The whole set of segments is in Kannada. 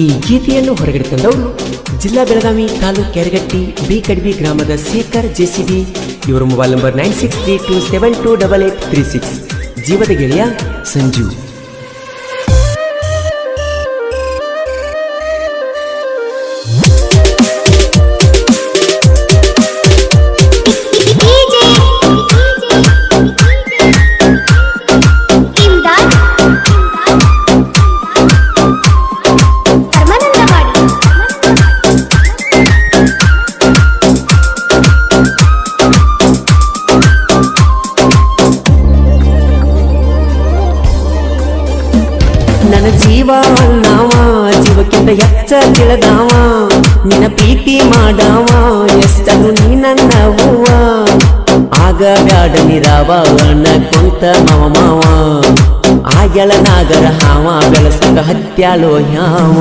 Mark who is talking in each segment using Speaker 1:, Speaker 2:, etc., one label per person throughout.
Speaker 1: ಈ ಗೀತೆಯನ್ನು ಹೊರಗಡೆ ತಂದವರು ಜಿಲ್ಲಾ ಬೆಳಗಾವಿ ತಾಲೂಕು ಕೆರಗಟ್ಟಿ ಬಿ ಕಡ್ಬಿ ಗ್ರಾಮದ ಶೇಖರ್ ಜೆಸಿಬಿ. ಇವರ mobile number nine six three two seven two double eight three six ಜೀವದ ಗೆಳೆಯ ಸಂಜು. ಜೀವ ನಾವ ಜೀವಕ್ಕಿಂತ ಹೆಚ್ಚ ತಿಳಿದವ, ನಿನ್ನ ಪ್ರೀತಿ ಮಾಡವ ಎಷ್ಟನು ನೀ ನನ್ನ ಹೂವ ಆಗ ಬ್ಯಾಡ ನಿರಾವ ಕೊಂತ ಮಾವ ಮಾವ. ಆಯಳ ನಾಗರ ಹಾವ, ಬೆಳಸಕ ಹತ್ಯಾಳೋ ಯಾವ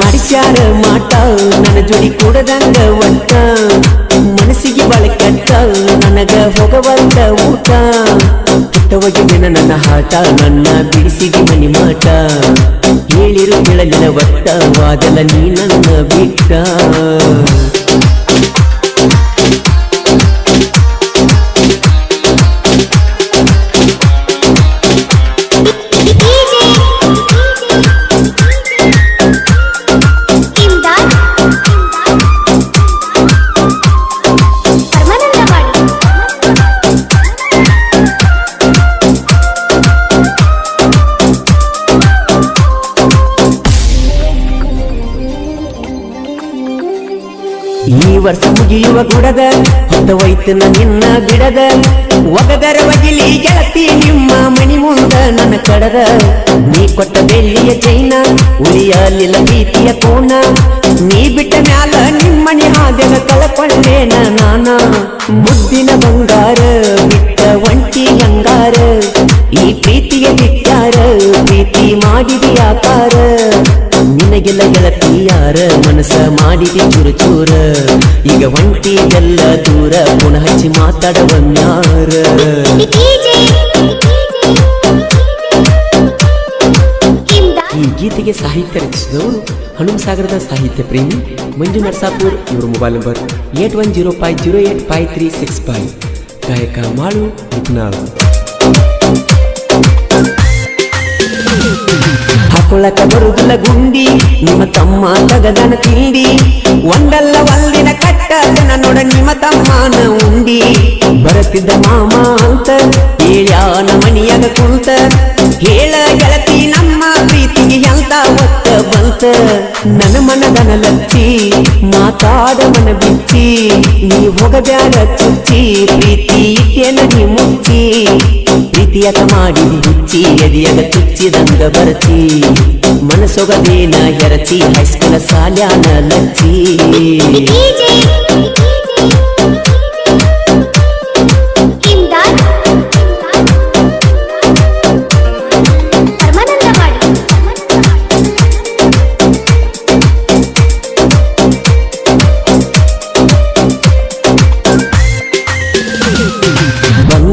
Speaker 1: ಮಡಿಸ್ಯಾರ ಮಾಟ, ನನ್ನ ಜೋಡಿ ಕೂಡದಂಗ ಒಟ್ಟ. ಮನಸ್ಸಿಗೆ ಬಳ ಕೆಟ್ಟ ನನಗ ಹೋಗವಂತ ಊಟ ನಿನ್ನ ನನ್ನ ಹಾಟ, ನನ್ನ ಬಿಡಿಸಿಗೆ ಮನಿ ಮಾಟ. ಹೇಳಿರು ಕೆಳಗಿನ ಒಟ್ಟ, ವಾದಲ ನೀ ನನ್ನ ಬಿಟ್ಟ. ವರ್ಷ ಮುಗಿಯುವ ಗುಡದ ಹೊತ್ತ ಹೋಯ್ತನ ನಿನ್ನ ಬಿಡದ. ಒಗದರ ಬಗಿಲಿ ಗೆಳತಿ ನಿಮ್ಮ ಮಣಿ ಮುಂದ ನನ್ನ ಕಡದ. ನೀ ಕೊಟ್ಟ ಬೆಳ್ಳಿಯ ಚೈನ ಉಳಿಯಲಿಲ್ಲ ಪ್ರೀತಿಯ ಕೋಣ. ನೀ ಬಿಟ್ಟ ಮ್ಯಾಲ ನಿಮ್ಮನೆ ಹಾದೆನ ಕಳಕೊಂಡೇನ ನಾನ. ಮುದ್ದಿನ ಬಂಗಾರ, ಬಿಟ್ಟ ಒಂಟಿ ಹಂಗಾರ ಈ ಪ್ರೀತಿಯ ಬಿಟ್ಟಾರ ಪ್ರೀತಿ ಮಾಡಿದಿ ನಿನಗೆಲ್ಲ ಗೆಳತಿಯಾರ ಮನಸ್ಸ ಮಾಡಿದೆ ಚೂರು ಈಗ ಒಂಟಿ ಎಲ್ಲ ದೂರ ಪುನಃ ಹಚ್ಚಿ ಮಾತಾಡವನ್ಯಾರ ಈ ಗೀತೆಗೆ ಸಾಹಿತ್ಯ ರಚಿಸಿದವರು ಹನುಮಸಾಗರದ ಸಾಹಿತ್ಯ ಪ್ರೇಮಿ ಮಂಜು ನರ್ಸಾಪುರ್ ಇವರ mobile number eight one zero five zero eight five three six five. ಗಾಯಕ ಮಾಳು ಉಪ್ನಾಳ್ ಹಾಕೊಳ್ಳಕ ಬರುದಿಲ್ಲ ಗುಂಡಿ. ನಿಮ್ಮ ತಮ್ಮ ತಗದನ ತಿಂಡಿ. ಒಂದಲ್ಲ ಒಂದಿನ ಕಟ್ಟ ಕಟ್ಟದನ ನೋಡ ನಿಮ್ಮ ತಮ್ಮನ ಉಂಡಿ. ಬರತಿದ್ದ ಮಾಮ ಅಂತ ಹೇಳ್ಯಾನ ಮನಿಯಾಗ ಕುಂತ. ಹೇಳ ಗೆಳತಿ ನಮ್ಮ ಪ್ರೀತಿಗೆ ಎಂತ ಒತ್ತ ಬಂತ. ನನ್ನ ಮನದನ ಲಚ್ಚಿ ಮಾತಾಡ ಮನ ಬಿಚ್ಚಿ ನೀ ಹೋಗಬ್ಯಾಡ ಚುಚ್ಚಿ ಪ್ರೀತಿ ಇಟ್ಟೇನ ನೀ ಮುಚ್ಚಿ ಪ್ರೀತಿಯತ ಮಾಡಿ ಹುಚ್ಚಿ ಎದಿಯಗ ಚುಚ್ಚಿದಂಗ ಬರಚಿ ಮನಸೊಗದೇನ ಎರಚಿ ಹೈಸ್ಕೂಲ ಸಾಲ್ಯಾನ ಲಚ್ಚಿ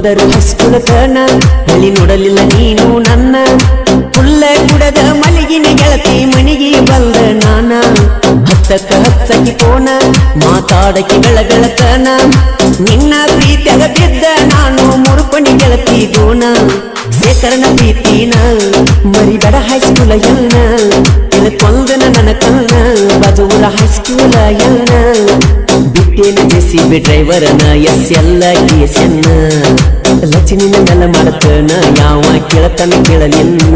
Speaker 1: ಬಂದರು ಹಸ್ಕುಲ ತನ ಹಳಿ ನೋಡಲಿಲ್ಲ ನೀನು ನನ್ನ. ಪುಲ್ಲ ಗುಡದ ಮಲಗಿನ ಗೆಳತಿ ಮನಿಗೆ ಬಂದ ನಾನ. ಹತ್ತಕ್ಕ ಹಚ್ಚಕಿ ಕೋನ ಮಾತಾಡಕಿ ಗಳಗಳತನ ನಿನ್ನ ಪ್ರೀತಿಯಾಗ ಬಿದ್ದ ನಾನು ಮುರುಪಣಿ ಗೆಳತಿ ಗೋಣ. ಶೇಖರನ ಪ್ರೀತಿನ ಮರಿಬೇಡ ಹೈಸ್ಕೂಲ ಎಲ್ನ ತಿಳ್ಕೊಂದನ ನನ್ನ ಕಲ್ನ ಬಜೂರ ಹೈಸ್ಕೂಲ ಎಲ್ನ ಬಿಟ್ಟೇನ ಜೆಸಿಬಿ ಡ್ರೈವರನ ಎಸ್ ಎಲ್ಲ ಕೇಸನ್ನ ಲಚಿನಿನ ನೆಲ ಮಾಡ್ತಾನ ಯಾವ ಕೇಳತನ ಕೇಳಲಿನ್ನ.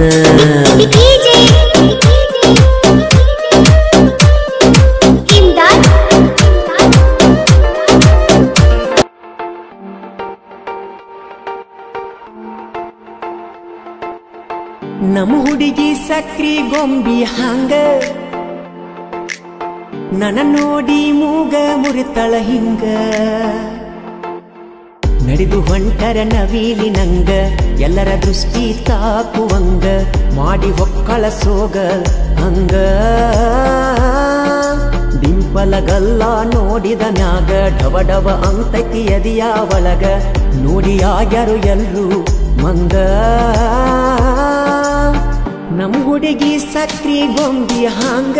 Speaker 1: ನಮ್ಮ ಹುಡುಗಿ ಸಕ್ರಿ ಗೊಂಬಿ ಹಂಗ. ನನ್ನ ನೋಡಿ ಮೂಗ ಮುರಿತಳ ಹಿಂಗ. ನಡೆದು ಹೊಂಟರ ನವೀಲಿ ನಂಗ, ಎಲ್ಲರ ದೃಷ್ಟಿ ತಾಕುವಂಗ, ಮಾಡಿ ಒಕ್ಕಳ ಸೋಗ ಹಂಗ. ಡಿಂಪಲಗಲ್ಲ ನೋಡಿದ ನಾಗ ಡವ ಡವ ಅಂತಕಿಯದಿಯ ಒಳಗ, ನೋಡಿ ಆಗ್ಯರು ಎಲ್ರು ಮಂಗ. ನಮ್ಮ ಹುಡುಗಿ ಸಕ್ರಿ ಗೊಂಬಿ ಹಾಂಗ.